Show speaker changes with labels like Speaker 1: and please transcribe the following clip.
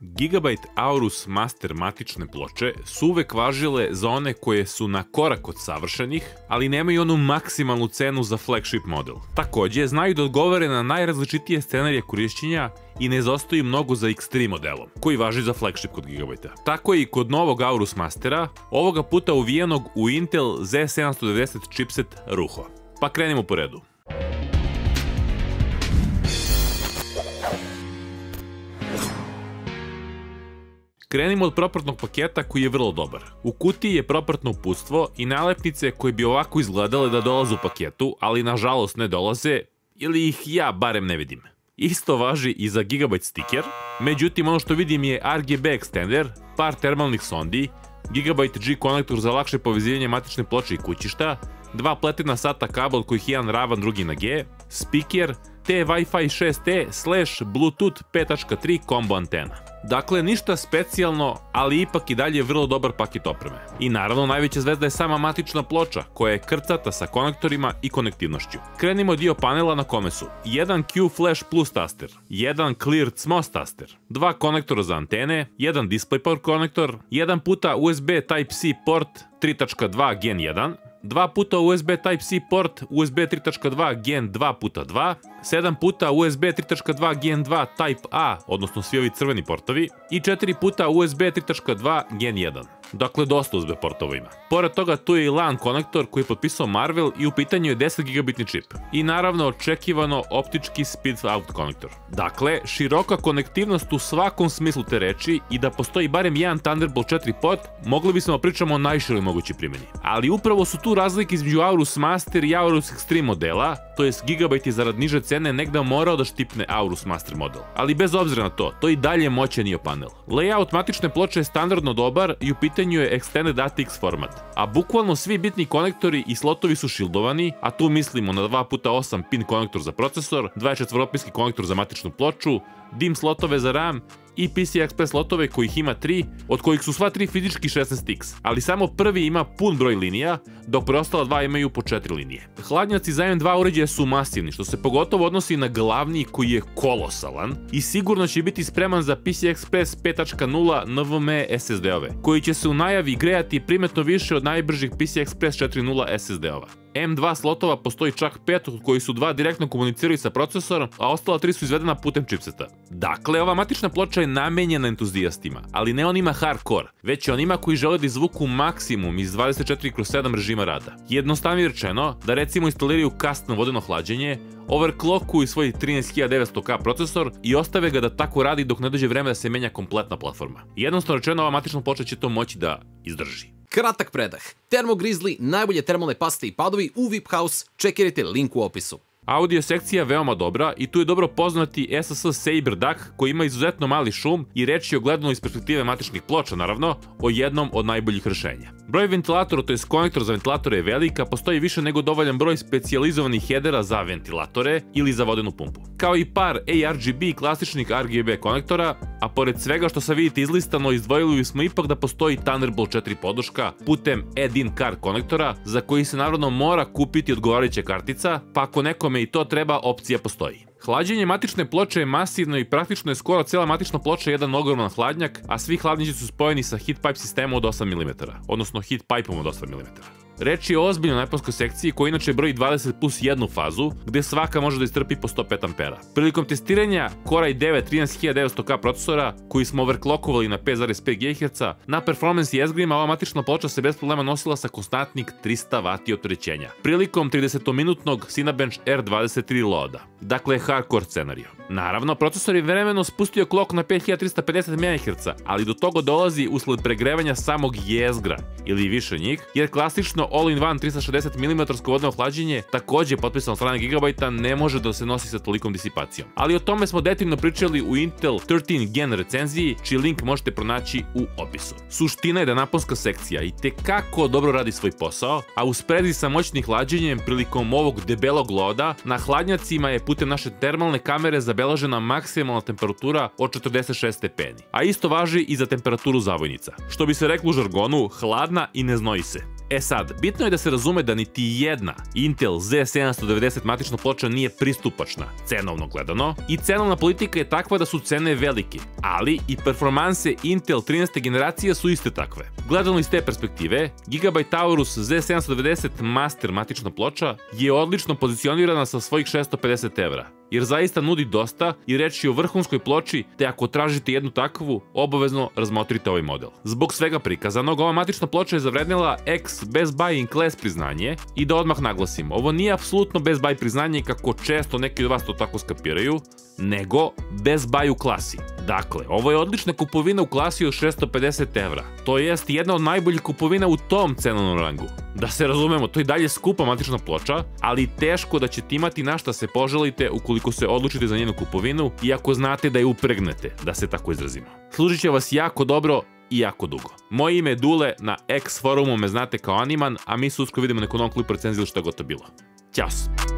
Speaker 1: Gigabyte Aorus Master matične ploče su uvek važile za one koje su na korak od savršenih, ali nemaju onu maksimalnu cenu za flagship model. Takođe, znaju da odgovore na najrazličitije scenarije korišćenja i ne zostaju mnogo za X3 modelom, koji važi za flagship kod Gigabyte. Tako je i kod novog Aorus Mastera, ovoga puta uvijenog u Intel Z790 chipset Ruho. Pa krenimo po redu. Krenimo od propratnog paketa koji je vrlo dobar. U kutiji je propratno uputstvo i nalepnice koje bi ovako izgledale da dolaze u paketu, ali nažalost ne dolaze, ili ih ja barem ne vidim. Isto važi i za Gigabyte sticker, međutim ono što vidim je RGB extender, par termalnih sondi, Gigabyte G konektor za lakše povezivanje matične ploče i kućišta, dva pletina sata kabel kojih jedan ravan drugi na G, speaker, te Wi-Fi 6E slash Bluetooth 5.3 kombo antena. Dakle, ništa specijalno, ali ipak i dalje vrlo dobar paket opreme. I naravno, najveća zvezda je sama matična ploča, koja je krcata sa konektorima i konektivnošću. Krenimo dio panela na kome su jedan Q Flash Plus taster, jedan Clear CMOS taster, dva konektora za antene, jedan DisplayPort konektor, jedan puta USB Type-C port 3.2 Gen 1, 2 puta USB Type-C port USB 3.2 Gen 2 puta 2, 7 puta USB 3.2 Gen 2 Type A, odnosno svi ovi crveni portovi, i 4 puta USB 3.2 Gen 1. Dakle, dosta USB portova ima. Pored toga, tu je i LAN konektor koji je potpisao Marvel i u pitanju je 10 gigabitni čip. I naravno, očekivano optički speed out konektor. Dakle, široka konektivnost u svakom smislu te reči i da postoji barem jedan Thunderbolt 4 port, mogli bismo da pričamo o najširoj mogućoj primjeni. Ali upravo su tu razlike između Aorus Master i Aorus Extreme modela, to jest Gigabyte je zarad niže cene negde morao da štipne Aorus Master model. Ali bez obzira na to, to i dalje moćan IO panel. Layout matične ploče je standardno dobar i u pitanju je Extended ATX format, a bukvalno svi bitni konektori i slotovi su shieldovani, a tu mislimo na 2x8 pin konektor za procesor, 24-opinski konektor za matičnu ploču, DIM slotove za RAM i PCI Express slotove kojih ima 3, od kojih su sva tri fizički 16x, ali samo prvi ima pun broj linija, dok preostala dva imaju po 4 linije. Hladnjaci za M2 uređaja su masivni, što se pogotovo odnosi na glavni koji je kolosalan i sigurno će biti spreman za PCI Express 5.0 NVMe SSD-ove, koji će se u najavi grejati primetno više od najbržih PCI Express 4.0 SSD-ova. M2 slotova postoji čak pet od koji su dva direktno komuniciraju sa procesorom, a ostala tri su izvedena putem chipseta. Dakle, ova matična ploča je namenjena entuzijastima, ali ne onima hardcore, već onima koji žele da izvuku maksimum iz 24 kroz 7 režima rada. Jednostavno rečeno, da recimo instaliraju kastno vodeno hlađenje, overclockuju svoj 13900K procesor i ostave ga da tako radi dok ne dođe vreme da se menja kompletna platforma. Jednostavno rečeno, ova matična ploča će to moći da izdrži.
Speaker 2: Kratak predah. Thermo Grizzly, najbolje termalne paste i padovi u VIP House, čekirajte link u opisu.
Speaker 1: Audio sekcija veoma dobra i tu je dobro poznati SSS Saber DAC koji ima izuzetno mali šum i reći je ogledano iz perspektive matičnih ploča naravno o jednom od najboljih rešenja. Broj ventilatora, to je konektor za ventilatore je velika, postoji više nego dovoljan broj specijalizovanih hedera za ventilatore ili za vodenu pumpu. Kao i par ARGB klasičnih RGB konektora, a pored svega što se vidite izlistano, izdvojili smo ipak da postoji Thunderbolt 4 podrška putem add-in card konektora, za koji se naravno mora kupiti odgovarajuća kartica, pa ako nekome i to treba, opcija postoji. Hlađenje matične ploče je masivno i praktično je skoro cela matična ploča jedan ogroman hladnjak, a svi hladnjači su spojeni sa heat pipe sistemom od 8 mm, odnosno heat pipeom od 8 mm. Reč je o ozbiljnoj najponskoj sekciji koja inače broji 20 plus jednu fazu, gde svaka može da istrpi po 105 ampera. Prilikom testiranja Core i9 13900K procesora, koji smo overclockovali na 5,5 GHz, na performance jezgrima ova matična ploča se bez problema nosila sa konstantnih 300 W opterećenja. Prilikom 30-minutnog Cinebench R23 loada. Dakle, hardcore scenario. Naravno, procesor je vremeno spustio klok na 5350 MHz, ali do toga dolazi usled pregrevanja samog jezgra, ili više njih, jer klasično all-in-one 360 mm vodno hlađenje, takođe potpisano od strane Gigabyte, ne može da se nosi sa tolikom disipacijom. Ali o tome smo detaljno pričali u Intel 13 Gen recenziji, čiji link možete pronaći u opisu. Suština je da naponska sekcija i tekako dobro radi svoj posao, a u sprezi sa moćnim hlađenjem prilikom ovog debelog loda, na hladnjacima je putem naše termalne kamere zabeležena maksimalna temperatura od 46 stepeni. A isto važi i za temperaturu zavojnica. Što bi se reklo u žargonu, hladna i ne znoji se. E sad, bitno je da se razume da niti jedna Intel Z790 matična ploča nije pristupačna, cenovno gledano, i cenovna politika je takva da su cene velike, ali i performanse Intel 13. generacije su iste takve. Gledano iz te perspektive, Gigabyte Taurus Z790 Master matična ploča je odlično pozicionirana sa svojih 650 evra, jer zaista nudi dosta i reći je o vrhunskoj ploči, te ako tražite jednu takvu, obavezno razmotrite ovaj model. Zbog svega prikazanog, ova matična ploča je zavrednila X Best Buy in Class priznanje i da odmah naglasim, ovo nije apsolutno Best Buy priznanje kako često neki od vas to tako skapiraju, nego Best Buy u klasi. Dakle, ovo je odlična kupovina u klasi od 650 evra. To jest jedna od najboljih kupovina u tom cenovnom rangu. Da se razumemo, to je dalje skupa matična ploča, ali teško da ćete imati na šta se poželite ukoliko se odlučite za njenu kupovinu i ako znate da je upregnete, da se tako izrazimo. Služit će vas jako dobro i jako dugo. Moje ime je Dule, na X forumu me znate kao Animan, a mi se uskoro vidimo na nekom novom klipu recenziju šta god to bilo. Ćao!